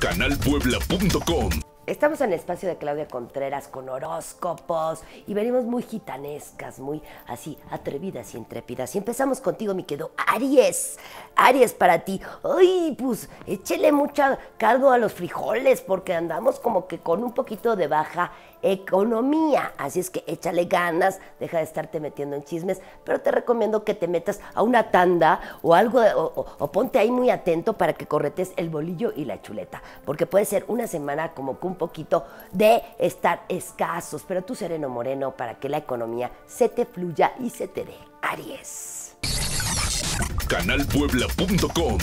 canalpuebla.com. Estamos en el espacio de Claudia Contreras con horóscopos y venimos muy gitanescas, muy así, atrevidas y intrépidas. Y empezamos contigo, mi querido Aries. Aries para ti. Ay, pues échele mucha caldo a los frijoles porque andamos como que con un poquito de baja economía. Así es que échale ganas, deja de estarte metiendo en chismes, pero te recomiendo que te metas a una tanda o algo, o, o ponte ahí muy atento para que corretes el bolillo y la chuleta, porque puede ser una semana como que un poquito de estar escasos, pero tú sereno moreno para que la economía se te fluya y se te dé. Aries. canalpuebla.com.